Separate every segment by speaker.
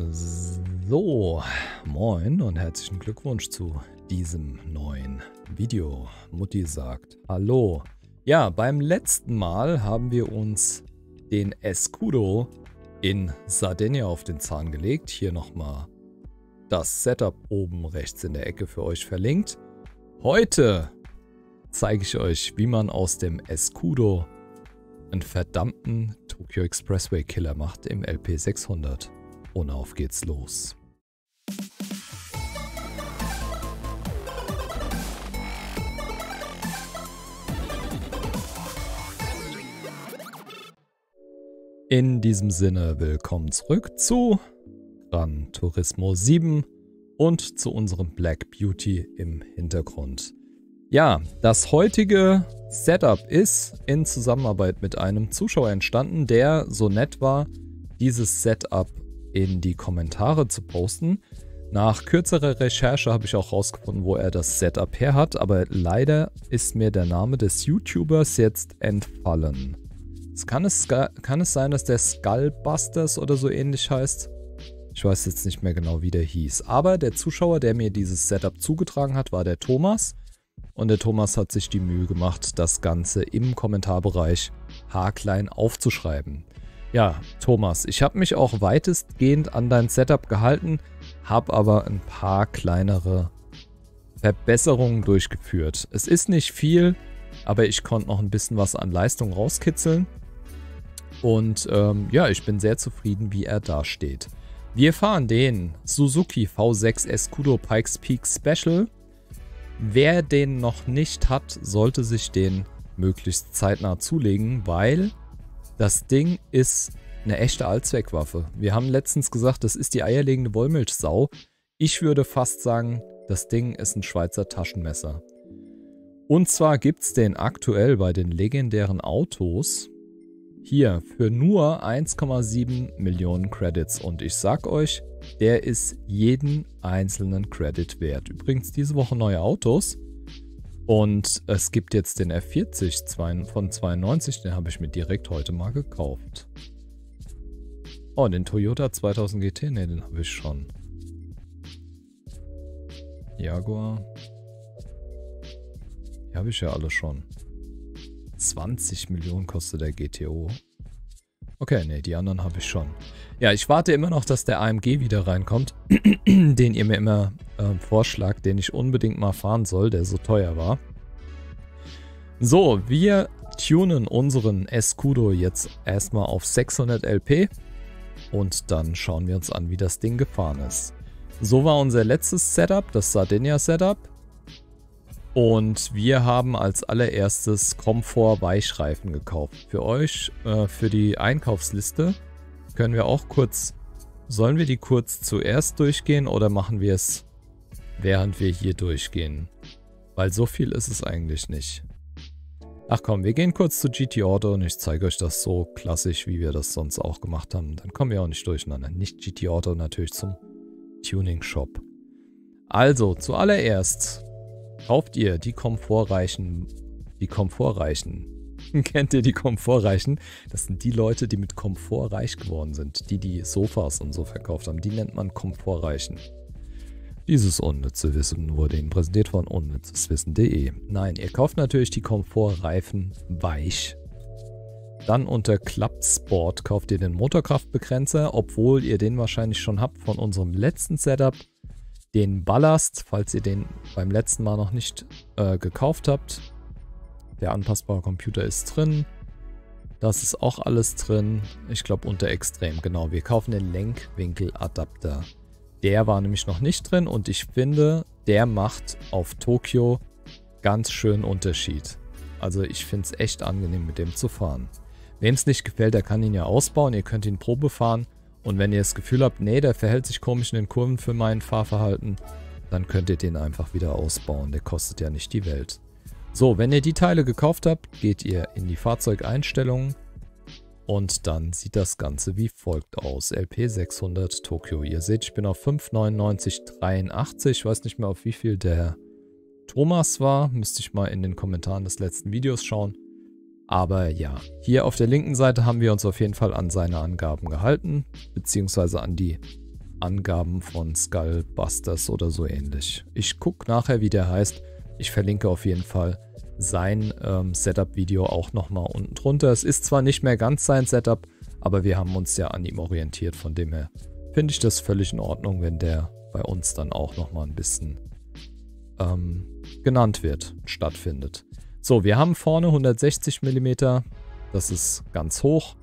Speaker 1: So, moin und herzlichen Glückwunsch zu diesem neuen Video. Mutti sagt Hallo. Ja, beim letzten Mal haben wir uns den Escudo in Sardinia auf den Zahn gelegt. Hier nochmal das Setup oben rechts in der Ecke für euch verlinkt. Heute zeige ich euch, wie man aus dem Escudo einen verdammten Tokyo Expressway Killer macht im LP600. Und auf geht's los. In diesem Sinne willkommen zurück zu Gran Turismo 7 und zu unserem Black Beauty im Hintergrund. Ja, das heutige Setup ist in Zusammenarbeit mit einem Zuschauer entstanden, der so nett war, dieses Setup in die Kommentare zu posten. Nach kürzerer Recherche habe ich auch rausgefunden, wo er das Setup her hat, aber leider ist mir der Name des YouTubers jetzt entfallen. Es kann, es, kann es sein, dass der Skullbusters oder so ähnlich heißt? Ich weiß jetzt nicht mehr genau, wie der hieß. Aber der Zuschauer, der mir dieses Setup zugetragen hat, war der Thomas. Und der Thomas hat sich die Mühe gemacht, das Ganze im Kommentarbereich haarklein aufzuschreiben. Ja, Thomas, ich habe mich auch weitestgehend an dein Setup gehalten, habe aber ein paar kleinere Verbesserungen durchgeführt. Es ist nicht viel, aber ich konnte noch ein bisschen was an Leistung rauskitzeln. Und ähm, ja, ich bin sehr zufrieden, wie er dasteht. Wir fahren den Suzuki V6 Escudo Pikes Peak Special Wer den noch nicht hat, sollte sich den möglichst zeitnah zulegen, weil das Ding ist eine echte Allzweckwaffe. Wir haben letztens gesagt, das ist die eierlegende Wollmilchsau. Ich würde fast sagen, das Ding ist ein Schweizer Taschenmesser. Und zwar gibt es den aktuell bei den legendären Autos hier für nur 1,7 Millionen Credits. Und ich sag euch, der ist jeden einzelnen Credit wert. Übrigens diese Woche neue Autos. Und es gibt jetzt den F40 von 92, den habe ich mir direkt heute mal gekauft. Oh, den Toyota 2000 GT, ne, den habe ich schon. Jaguar. Die habe ich ja alle schon. 20 Millionen kostet der GTO. Okay, ne, die anderen habe ich schon. Ja, ich warte immer noch, dass der AMG wieder reinkommt, den ihr mir immer äh, vorschlagt, den ich unbedingt mal fahren soll, der so teuer war. So, wir tunen unseren Escudo jetzt erstmal auf 600 LP und dann schauen wir uns an, wie das Ding gefahren ist. So war unser letztes Setup, das Sardinia Setup. Und wir haben als allererstes Komfort Weichreifen gekauft. Für euch, äh, für die Einkaufsliste, können wir auch kurz... Sollen wir die kurz zuerst durchgehen oder machen wir es, während wir hier durchgehen? Weil so viel ist es eigentlich nicht. Ach komm, wir gehen kurz zu GT Auto und ich zeige euch das so klassisch, wie wir das sonst auch gemacht haben. Dann kommen wir auch nicht durcheinander. Nicht GT Auto, natürlich zum Tuning Shop. Also, zuallererst Kauft ihr die komfortreichen, die komfortreichen, kennt ihr die komfortreichen? Das sind die Leute, die mit Komfort reich geworden sind, die die Sofas und so verkauft haben. Die nennt man komfortreichen. Dieses unnütze Wissen wurde Ihnen präsentiert von unnützeswissen.de. Nein, ihr kauft natürlich die Komfortreifen weich. Dann unter Club Sport kauft ihr den Motorkraftbegrenzer, obwohl ihr den wahrscheinlich schon habt von unserem letzten Setup den Ballast, falls ihr den beim letzten Mal noch nicht äh, gekauft habt. Der anpassbare Computer ist drin. Das ist auch alles drin. Ich glaube unter Extrem, genau. Wir kaufen den Lenkwinkeladapter. Der war nämlich noch nicht drin und ich finde, der macht auf Tokio ganz schön Unterschied. Also ich finde es echt angenehm mit dem zu fahren. Wem es nicht gefällt, der kann ihn ja ausbauen. Ihr könnt ihn Probe fahren. Und wenn ihr das Gefühl habt, nee, der verhält sich komisch in den Kurven für mein Fahrverhalten, dann könnt ihr den einfach wieder ausbauen. Der kostet ja nicht die Welt. So, wenn ihr die Teile gekauft habt, geht ihr in die Fahrzeugeinstellungen und dann sieht das Ganze wie folgt aus. LP600 Tokio. Ihr seht, ich bin auf 59983. Ich weiß nicht mehr, auf wie viel der Thomas war. Müsste ich mal in den Kommentaren des letzten Videos schauen. Aber ja, hier auf der linken Seite haben wir uns auf jeden Fall an seine Angaben gehalten, beziehungsweise an die Angaben von Skullbusters oder so ähnlich. Ich gucke nachher, wie der heißt. Ich verlinke auf jeden Fall sein ähm, Setup-Video auch nochmal unten drunter. Es ist zwar nicht mehr ganz sein Setup, aber wir haben uns ja an ihm orientiert. Von dem her finde ich das völlig in Ordnung, wenn der bei uns dann auch nochmal ein bisschen ähm, genannt wird, stattfindet. So, wir haben vorne 160 mm, das ist ganz hoch.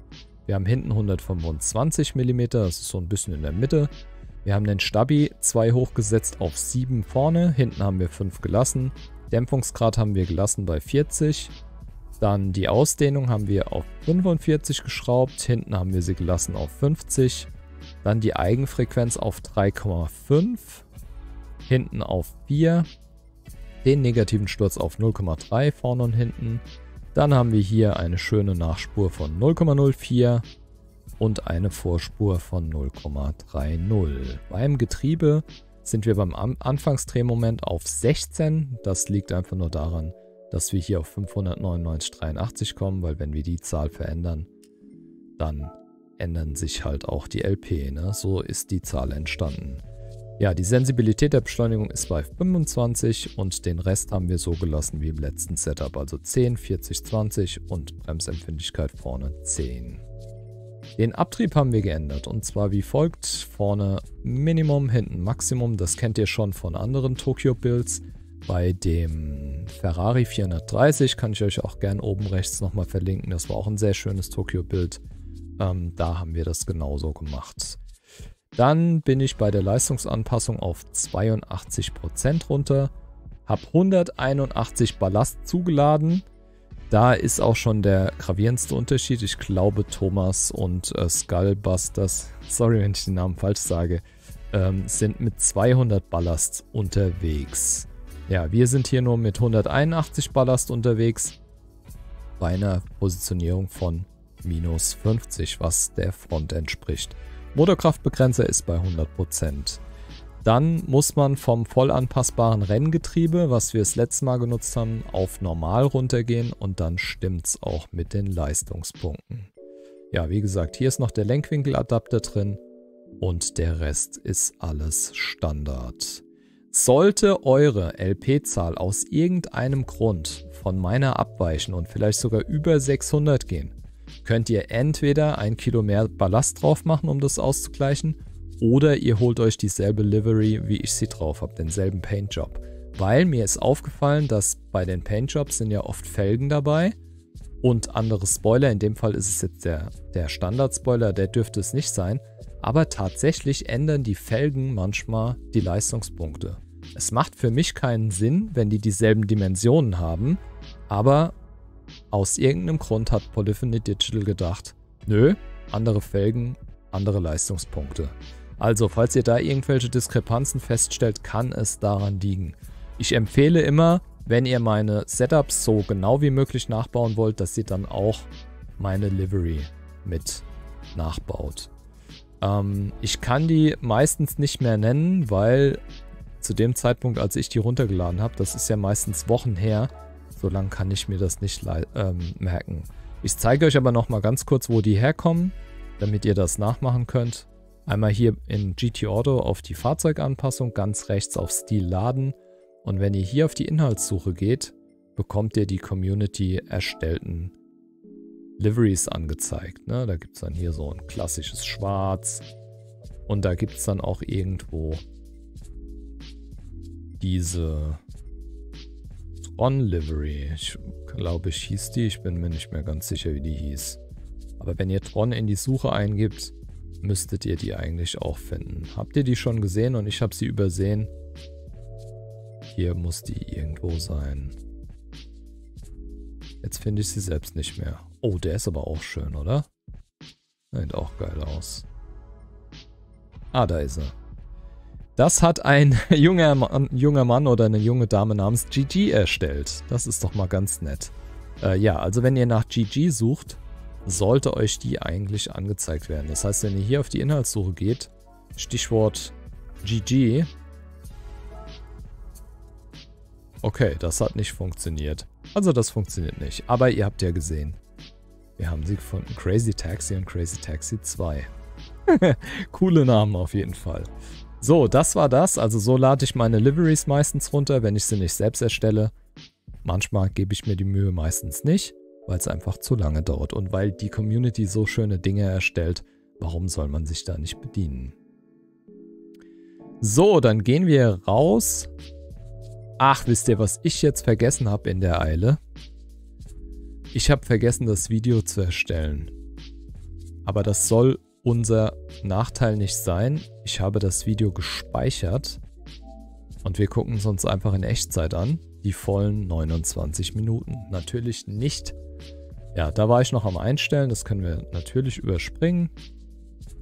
Speaker 1: Wir haben hinten 125 mm, das ist so ein bisschen in der Mitte. Wir haben den Stabi 2 hochgesetzt auf 7 vorne, hinten haben wir 5 gelassen. Dämpfungsgrad haben wir gelassen bei 40. Dann die Ausdehnung haben wir auf 45 geschraubt, hinten haben wir sie gelassen auf 50. Dann die Eigenfrequenz auf 3,5, hinten auf 4. Den negativen Sturz auf 0,3 vorne und hinten. Dann haben wir hier eine schöne Nachspur von 0,04 und eine Vorspur von 0,30. Beim Getriebe sind wir beim Anfangsdrehmoment auf 16. Das liegt einfach nur daran, dass wir hier auf 599,83 kommen, weil wenn wir die Zahl verändern, dann ändern sich halt auch die LP. Ne? So ist die Zahl entstanden. Ja, die Sensibilität der Beschleunigung ist bei 25 und den Rest haben wir so gelassen wie im letzten Setup, also 10, 40, 20 und Bremsempfindlichkeit vorne 10. Den Abtrieb haben wir geändert und zwar wie folgt. Vorne Minimum, hinten Maximum. Das kennt ihr schon von anderen Tokyo-Builds. Bei dem Ferrari 430 kann ich euch auch gern oben rechts nochmal verlinken. Das war auch ein sehr schönes Tokyo-Bild. Ähm, da haben wir das genauso gemacht. Dann bin ich bei der Leistungsanpassung auf 82% runter. Habe 181 Ballast zugeladen. Da ist auch schon der gravierendste Unterschied. Ich glaube, Thomas und äh, Skullbusters, sorry, wenn ich den Namen falsch sage, ähm, sind mit 200 Ballast unterwegs. Ja, wir sind hier nur mit 181 Ballast unterwegs. Bei einer Positionierung von minus 50, was der Front entspricht. Motorkraftbegrenzer ist bei 100%. Dann muss man vom voll anpassbaren Renngetriebe, was wir das letzte Mal genutzt haben, auf normal runtergehen und dann stimmt es auch mit den Leistungspunkten. Ja, wie gesagt, hier ist noch der Lenkwinkeladapter drin und der Rest ist alles Standard. Sollte eure LP-Zahl aus irgendeinem Grund von meiner abweichen und vielleicht sogar über 600 gehen, könnt ihr entweder ein Kilo mehr Ballast drauf machen, um das auszugleichen, oder ihr holt euch dieselbe Livery, wie ich sie drauf habe, denselben Paintjob. Weil mir ist aufgefallen, dass bei den Paintjobs sind ja oft Felgen dabei und andere Spoiler. In dem Fall ist es jetzt der, der Standard-Spoiler, der dürfte es nicht sein. Aber tatsächlich ändern die Felgen manchmal die Leistungspunkte. Es macht für mich keinen Sinn, wenn die dieselben Dimensionen haben, aber aus irgendeinem Grund hat Polyphony Digital gedacht, nö, andere Felgen, andere Leistungspunkte. Also, falls ihr da irgendwelche Diskrepanzen feststellt, kann es daran liegen. Ich empfehle immer, wenn ihr meine Setups so genau wie möglich nachbauen wollt, dass ihr dann auch meine Livery mit nachbaut. Ähm, ich kann die meistens nicht mehr nennen, weil zu dem Zeitpunkt, als ich die runtergeladen habe, das ist ja meistens Wochen her, so lange kann ich mir das nicht ähm, merken. Ich zeige euch aber nochmal ganz kurz, wo die herkommen, damit ihr das nachmachen könnt. Einmal hier in GT Auto auf die Fahrzeuganpassung, ganz rechts auf Stil laden. Und wenn ihr hier auf die Inhaltssuche geht, bekommt ihr die Community erstellten Liveries angezeigt. Ne? Da gibt es dann hier so ein klassisches Schwarz. Und da gibt es dann auch irgendwo diese Tron Livery. Ich glaube, ich hieß die. Ich bin mir nicht mehr ganz sicher, wie die hieß. Aber wenn ihr Tron in die Suche eingibt, müsstet ihr die eigentlich auch finden. Habt ihr die schon gesehen und ich habe sie übersehen? Hier muss die irgendwo sein. Jetzt finde ich sie selbst nicht mehr. Oh, der ist aber auch schön, oder? Sieht auch geil aus. Ah, da ist er. Das hat ein junger Mann, junger Mann oder eine junge Dame namens GG erstellt. Das ist doch mal ganz nett. Äh, ja, also wenn ihr nach GG sucht, sollte euch die eigentlich angezeigt werden. Das heißt, wenn ihr hier auf die Inhaltssuche geht, Stichwort GG. Okay, das hat nicht funktioniert. Also das funktioniert nicht. Aber ihr habt ja gesehen, wir haben sie gefunden. Crazy Taxi und Crazy Taxi 2. Coole Namen auf jeden Fall. So, das war das. Also so lade ich meine Liveries meistens runter, wenn ich sie nicht selbst erstelle. Manchmal gebe ich mir die Mühe, meistens nicht, weil es einfach zu lange dauert. Und weil die Community so schöne Dinge erstellt, warum soll man sich da nicht bedienen? So, dann gehen wir raus. Ach, wisst ihr, was ich jetzt vergessen habe in der Eile? Ich habe vergessen, das Video zu erstellen. Aber das soll unser Nachteil nicht sein. Ich habe das Video gespeichert und wir gucken es uns einfach in Echtzeit an. Die vollen 29 Minuten. Natürlich nicht. Ja, da war ich noch am Einstellen. Das können wir natürlich überspringen.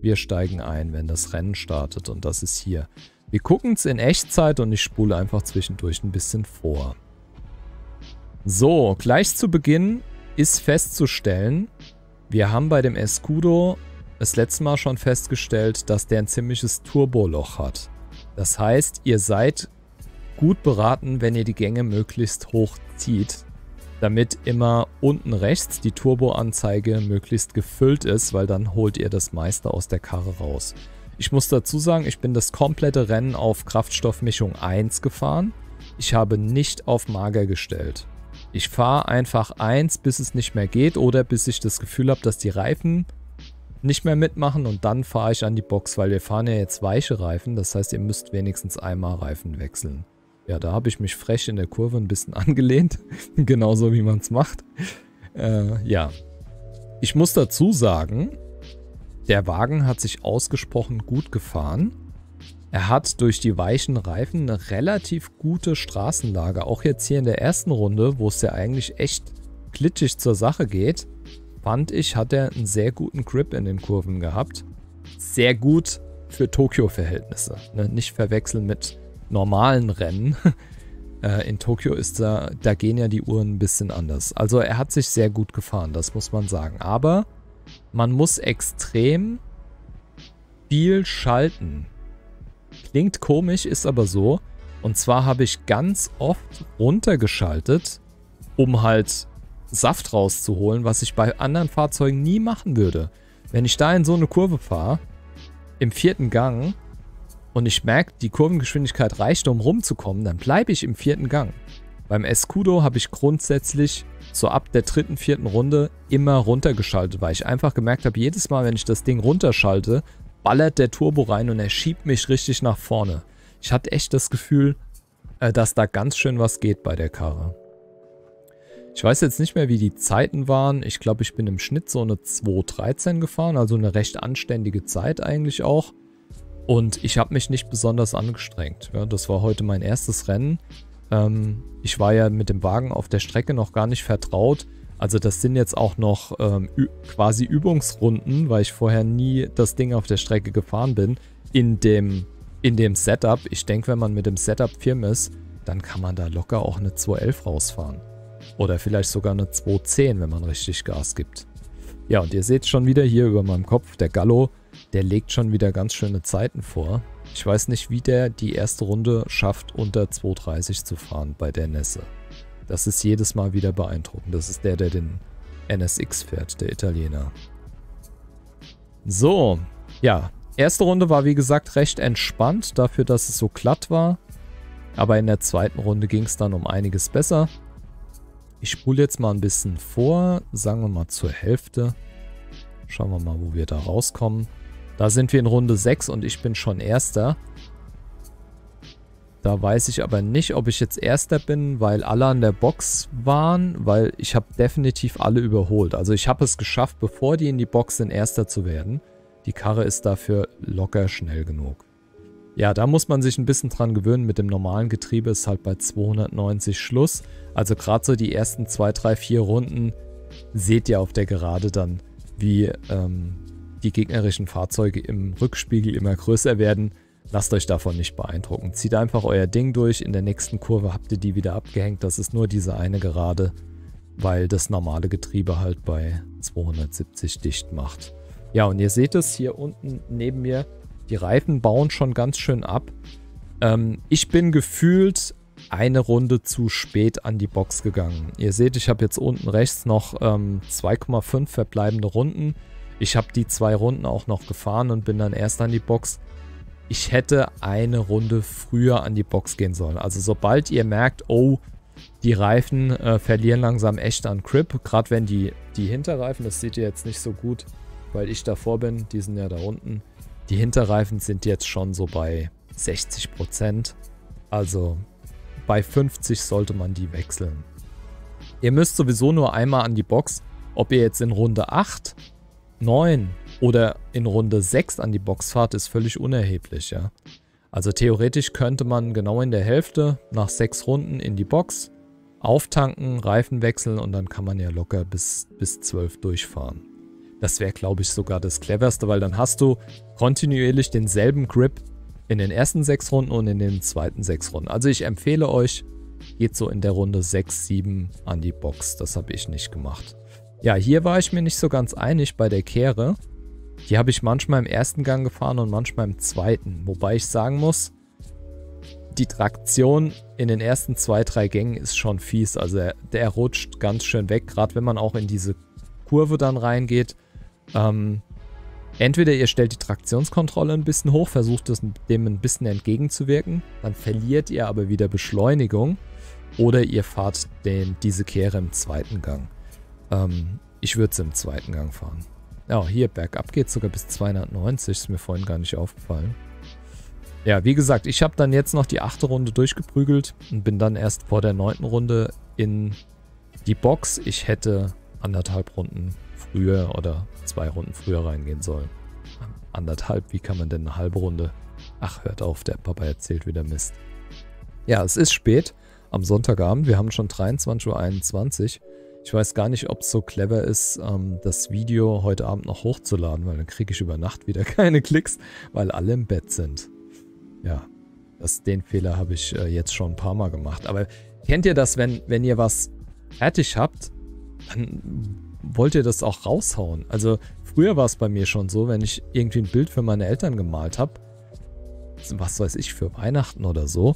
Speaker 1: Wir steigen ein, wenn das Rennen startet und das ist hier. Wir gucken es in Echtzeit und ich spule einfach zwischendurch ein bisschen vor. So, gleich zu Beginn ist festzustellen, wir haben bei dem Escudo das letzte Mal schon festgestellt, dass der ein ziemliches Turboloch hat. Das heißt, ihr seid gut beraten, wenn ihr die Gänge möglichst hoch zieht, damit immer unten rechts die Turboanzeige möglichst gefüllt ist, weil dann holt ihr das meiste aus der Karre raus. Ich muss dazu sagen, ich bin das komplette Rennen auf Kraftstoffmischung 1 gefahren. Ich habe nicht auf mager gestellt. Ich fahre einfach eins, bis es nicht mehr geht oder bis ich das Gefühl habe, dass die Reifen nicht mehr mitmachen und dann fahre ich an die Box, weil wir fahren ja jetzt weiche Reifen. Das heißt, ihr müsst wenigstens einmal Reifen wechseln. Ja, da habe ich mich frech in der Kurve ein bisschen angelehnt. Genauso wie man es macht. Äh, ja. Ich muss dazu sagen, der Wagen hat sich ausgesprochen gut gefahren. Er hat durch die weichen Reifen eine relativ gute Straßenlage. Auch jetzt hier in der ersten Runde, wo es ja eigentlich echt glitschig zur Sache geht, fand ich, hat er einen sehr guten Grip in den Kurven gehabt. Sehr gut für Tokio-Verhältnisse. Ne? Nicht verwechseln mit normalen Rennen. Äh, in Tokio ist da, da gehen ja die Uhren ein bisschen anders. Also er hat sich sehr gut gefahren, das muss man sagen. Aber man muss extrem viel schalten. Klingt komisch, ist aber so. Und zwar habe ich ganz oft runtergeschaltet, um halt Saft rauszuholen, was ich bei anderen Fahrzeugen nie machen würde. Wenn ich da in so eine Kurve fahre, im vierten Gang, und ich merke, die Kurvengeschwindigkeit reicht, um rumzukommen, dann bleibe ich im vierten Gang. Beim Escudo habe ich grundsätzlich so ab der dritten, vierten Runde immer runtergeschaltet, weil ich einfach gemerkt habe, jedes Mal, wenn ich das Ding runterschalte, ballert der Turbo rein und er schiebt mich richtig nach vorne. Ich hatte echt das Gefühl, äh, dass da ganz schön was geht bei der Karre. Ich weiß jetzt nicht mehr, wie die Zeiten waren. Ich glaube, ich bin im Schnitt so eine 2.13 gefahren, also eine recht anständige Zeit eigentlich auch. Und ich habe mich nicht besonders angestrengt. Ja, das war heute mein erstes Rennen. Ähm, ich war ja mit dem Wagen auf der Strecke noch gar nicht vertraut. Also das sind jetzt auch noch ähm, quasi Übungsrunden, weil ich vorher nie das Ding auf der Strecke gefahren bin. In dem, in dem Setup. Ich denke, wenn man mit dem Setup firm ist, dann kann man da locker auch eine 211 rausfahren. Oder vielleicht sogar eine 210, wenn man richtig Gas gibt. Ja, und ihr seht schon wieder hier über meinem Kopf, der Gallo, der legt schon wieder ganz schöne Zeiten vor. Ich weiß nicht, wie der die erste Runde schafft, unter 230 zu fahren bei der Nässe. Das ist jedes Mal wieder beeindruckend. Das ist der, der den NSX fährt, der Italiener. So, ja. Erste Runde war wie gesagt recht entspannt, dafür, dass es so glatt war. Aber in der zweiten Runde ging es dann um einiges besser. Ich spule jetzt mal ein bisschen vor, sagen wir mal zur Hälfte. Schauen wir mal, wo wir da rauskommen. Da sind wir in Runde 6 und ich bin schon Erster. Da weiß ich aber nicht, ob ich jetzt Erster bin, weil alle an der Box waren, weil ich habe definitiv alle überholt. Also ich habe es geschafft, bevor die in die Box sind, Erster zu werden. Die Karre ist dafür locker schnell genug. Ja, da muss man sich ein bisschen dran gewöhnen. Mit dem normalen Getriebe ist halt bei 290 Schluss. Also gerade so die ersten 2, 3, 4 Runden seht ihr auf der Gerade dann, wie ähm, die gegnerischen Fahrzeuge im Rückspiegel immer größer werden. Lasst euch davon nicht beeindrucken. Zieht einfach euer Ding durch. In der nächsten Kurve habt ihr die wieder abgehängt. Das ist nur diese eine Gerade, weil das normale Getriebe halt bei 270 dicht macht. Ja, und ihr seht es hier unten neben mir. Die Reifen bauen schon ganz schön ab. Ähm, ich bin gefühlt eine Runde zu spät an die Box gegangen. Ihr seht, ich habe jetzt unten rechts noch ähm, 2,5 verbleibende Runden. Ich habe die zwei Runden auch noch gefahren und bin dann erst an die Box. Ich hätte eine Runde früher an die Box gehen sollen. Also sobald ihr merkt, oh, die Reifen äh, verlieren langsam echt an Grip, gerade wenn die, die Hinterreifen, das seht ihr jetzt nicht so gut, weil ich davor bin, die sind ja da unten. Die Hinterreifen sind jetzt schon so bei 60%. Also bei 50 sollte man die wechseln. Ihr müsst sowieso nur einmal an die Box, ob ihr jetzt in Runde 8, 9 oder in Runde 6 an die Box fahrt, ist völlig unerheblich, ja. Also theoretisch könnte man genau in der Hälfte nach 6 Runden in die Box auftanken, Reifen wechseln und dann kann man ja locker bis, bis 12 durchfahren. Das wäre, glaube ich, sogar das cleverste, weil dann hast du kontinuierlich denselben Grip in den ersten 6 Runden und in den zweiten 6 Runden. Also ich empfehle euch, geht so in der Runde 6, 7 an die Box. Das habe ich nicht gemacht. Ja, hier war ich mir nicht so ganz einig bei der Kehre. Die habe ich manchmal im ersten Gang gefahren und manchmal im zweiten. Wobei ich sagen muss, die Traktion in den ersten zwei, drei Gängen ist schon fies. Also der, der rutscht ganz schön weg, gerade wenn man auch in diese Kurve dann reingeht. Ähm, entweder ihr stellt die Traktionskontrolle ein bisschen hoch, versucht es dem ein bisschen entgegenzuwirken, dann verliert ihr aber wieder Beschleunigung. Oder ihr fahrt den, diese Kehre im zweiten Gang. Ähm, ich würde es im zweiten Gang fahren. Ja, hier bergab geht sogar bis 290. Ist mir vorhin gar nicht aufgefallen. Ja, wie gesagt, ich habe dann jetzt noch die achte Runde durchgeprügelt und bin dann erst vor der neunten Runde in die Box. Ich hätte anderthalb Runden früher oder zwei Runden früher reingehen sollen. Anderthalb, wie kann man denn eine halbe Runde? Ach, hört auf, der Papa erzählt wieder Mist. Ja, es ist spät am Sonntagabend. Wir haben schon 23.21 Uhr. Ich weiß gar nicht, ob es so clever ist, ähm, das Video heute Abend noch hochzuladen, weil dann kriege ich über Nacht wieder keine Klicks, weil alle im Bett sind. Ja, das, den Fehler habe ich äh, jetzt schon ein paar Mal gemacht. Aber kennt ihr das, wenn, wenn ihr was fertig habt, dann wollt ihr das auch raushauen. Also früher war es bei mir schon so, wenn ich irgendwie ein Bild für meine Eltern gemalt habe, was weiß ich, für Weihnachten oder so,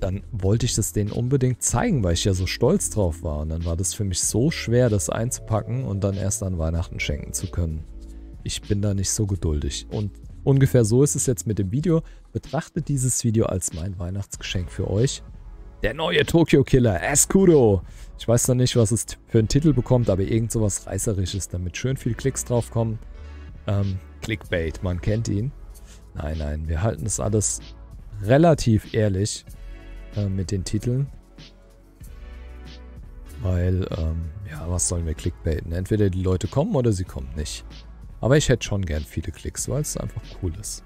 Speaker 1: dann wollte ich das denen unbedingt zeigen, weil ich ja so stolz drauf war. Und dann war das für mich so schwer, das einzupacken und dann erst an Weihnachten schenken zu können. Ich bin da nicht so geduldig. Und ungefähr so ist es jetzt mit dem Video. Betrachtet dieses Video als mein Weihnachtsgeschenk für euch. Der neue Tokyo Killer, Escudo. Ich weiß noch nicht, was es für einen Titel bekommt, aber irgend sowas Reißerisches, damit schön viel Klicks drauf kommen. Ähm, Clickbait, man kennt ihn. Nein, nein, wir halten das alles relativ ehrlich äh, mit den Titeln. Weil, ähm, ja, was sollen wir clickbaiten? Entweder die Leute kommen oder sie kommen nicht. Aber ich hätte schon gern viele Klicks, weil es einfach cool ist.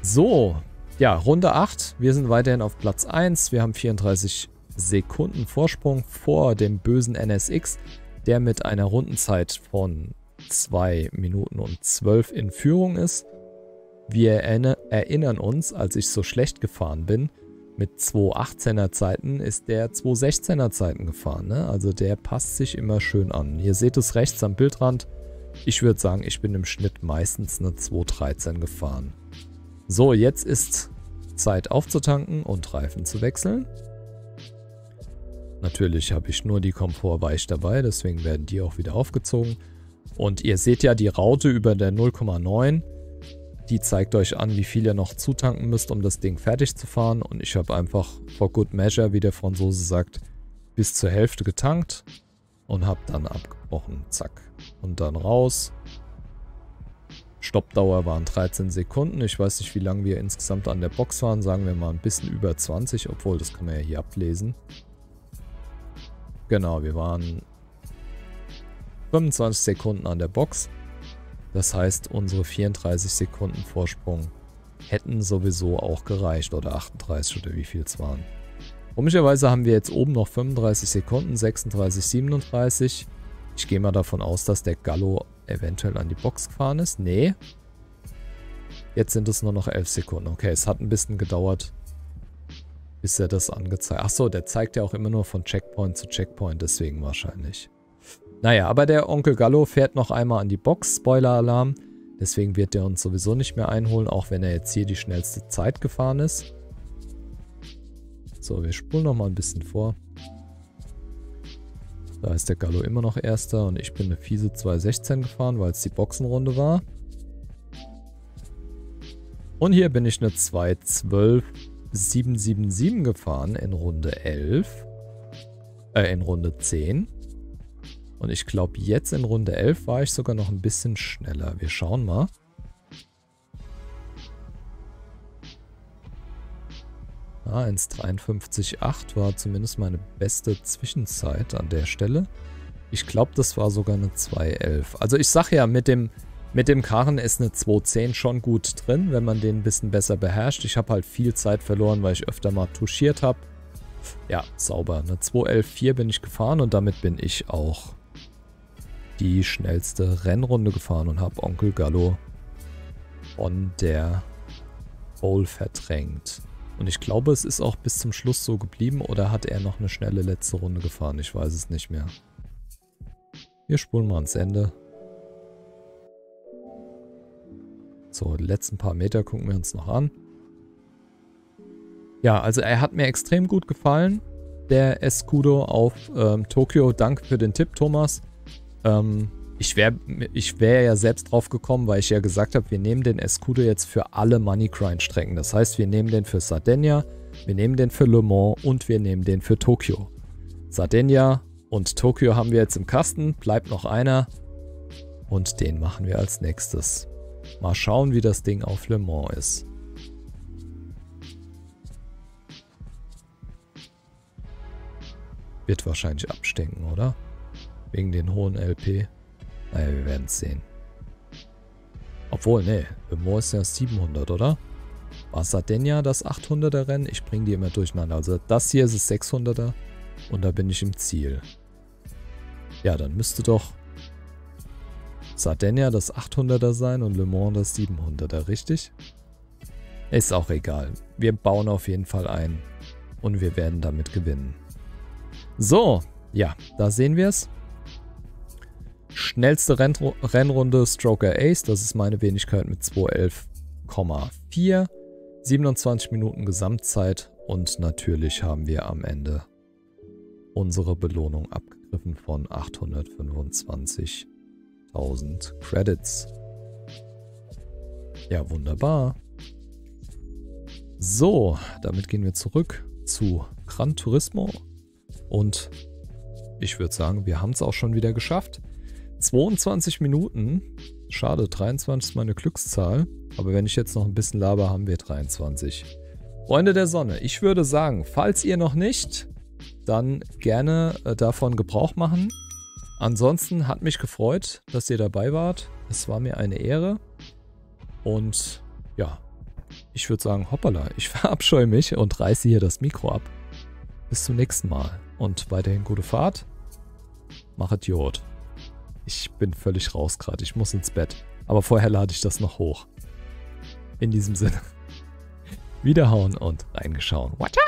Speaker 1: So, ja, Runde 8. Wir sind weiterhin auf Platz 1. Wir haben 34 Sekunden Vorsprung vor dem bösen NSX, der mit einer Rundenzeit von 2 Minuten und 12 in Führung ist. Wir erinnern uns, als ich so schlecht gefahren bin, mit 218er Zeiten ist der 216er Zeiten gefahren. Ne? Also der passt sich immer schön an. Ihr seht es rechts am Bildrand. Ich würde sagen, ich bin im Schnitt meistens eine 213 gefahren. So, jetzt ist Zeit aufzutanken und Reifen zu wechseln. Natürlich habe ich nur die Komfort weich dabei, deswegen werden die auch wieder aufgezogen. Und ihr seht ja die Raute über der 0,9 die zeigt euch an, wie viel ihr noch zutanken müsst, um das Ding fertig zu fahren. Und ich habe einfach for good measure, wie der Franzose sagt, bis zur Hälfte getankt und habe dann abgebrochen. Zack. Und dann raus. Stoppdauer waren 13 Sekunden. Ich weiß nicht, wie lange wir insgesamt an der Box waren. Sagen wir mal ein bisschen über 20, obwohl das kann man ja hier ablesen. Genau, wir waren 25 Sekunden an der Box. Das heißt, unsere 34 Sekunden Vorsprung hätten sowieso auch gereicht. Oder 38 oder wie viel es waren. Komischerweise haben wir jetzt oben noch 35 Sekunden, 36, 37. Ich gehe mal davon aus, dass der Gallo eventuell an die Box gefahren ist. Nee. Jetzt sind es nur noch 11 Sekunden. Okay, es hat ein bisschen gedauert, bis er das angezeigt hat. Achso, der zeigt ja auch immer nur von Checkpoint zu Checkpoint, deswegen wahrscheinlich. Naja, aber der Onkel Gallo fährt noch einmal an die Box, Spoiler-Alarm. Deswegen wird er uns sowieso nicht mehr einholen, auch wenn er jetzt hier die schnellste Zeit gefahren ist. So, wir spulen noch mal ein bisschen vor. Da ist der Gallo immer noch Erster und ich bin eine fiese 2.16 gefahren, weil es die Boxenrunde war. Und hier bin ich eine 2.12.777 gefahren in Runde 11. Äh, in Runde 10. Und ich glaube, jetzt in Runde 11 war ich sogar noch ein bisschen schneller. Wir schauen mal. Ah, 1,53,8 war zumindest meine beste Zwischenzeit an der Stelle. Ich glaube, das war sogar eine 2,11. Also ich sage ja, mit dem, mit dem Karren ist eine 2,10 schon gut drin, wenn man den ein bisschen besser beherrscht. Ich habe halt viel Zeit verloren, weil ich öfter mal touchiert habe. Ja, sauber. Eine 2.11.4 bin ich gefahren und damit bin ich auch die schnellste Rennrunde gefahren und habe Onkel Gallo von der Bowl verdrängt. Und ich glaube, es ist auch bis zum Schluss so geblieben oder hat er noch eine schnelle letzte Runde gefahren? Ich weiß es nicht mehr. Wir spulen mal ans Ende. So, die letzten paar Meter gucken wir uns noch an. Ja, also er hat mir extrem gut gefallen, der Escudo auf ähm, Tokio. Danke für den Tipp, Thomas. Ähm, ich wäre ich wär ja selbst drauf gekommen, weil ich ja gesagt habe, wir nehmen den Escudo jetzt für alle Money Grind Strecken. Das heißt, wir nehmen den für Sardinia, wir nehmen den für Le Mans und wir nehmen den für Tokio. Sardinia und Tokio haben wir jetzt im Kasten, bleibt noch einer und den machen wir als nächstes. Mal schauen, wie das Ding auf Le Mans ist. Wird wahrscheinlich abstinken, oder? Wegen den hohen LP. Naja, wir werden es sehen. Obwohl, ne, Mo ist ja 700, oder? War Sardinia das 800er Rennen? Ich bringe die immer durcheinander. Also das hier ist das 600er und da bin ich im Ziel. Ja, dann müsste doch Sardinia das 800er sein und Le Mans das 700er, richtig? Ist auch egal. Wir bauen auf jeden Fall ein und wir werden damit gewinnen. So, ja, da sehen wir es. Schnellste Renn Rennrunde Stroker Ace, das ist meine Wenigkeit mit 211,4. 27 Minuten Gesamtzeit und natürlich haben wir am Ende unsere Belohnung abgegriffen von 825.000 Credits. Ja, wunderbar. So, damit gehen wir zurück zu Gran Turismo und ich würde sagen, wir haben es auch schon wieder geschafft. 22 Minuten. Schade, 23 ist meine Glückszahl. Aber wenn ich jetzt noch ein bisschen laber, haben wir 23. Freunde der Sonne, ich würde sagen, falls ihr noch nicht, dann gerne äh, davon Gebrauch machen. Ansonsten hat mich gefreut, dass ihr dabei wart. Es war mir eine Ehre. Und ja, ich würde sagen, hoppala, ich verabscheue mich und reiße hier das Mikro ab. Bis zum nächsten Mal und weiterhin gute Fahrt. Machet Jod. Ich bin völlig raus gerade. Ich muss ins Bett. Aber vorher lade ich das noch hoch. In diesem Sinne. Wiederhauen und reingeschauen. Watcha!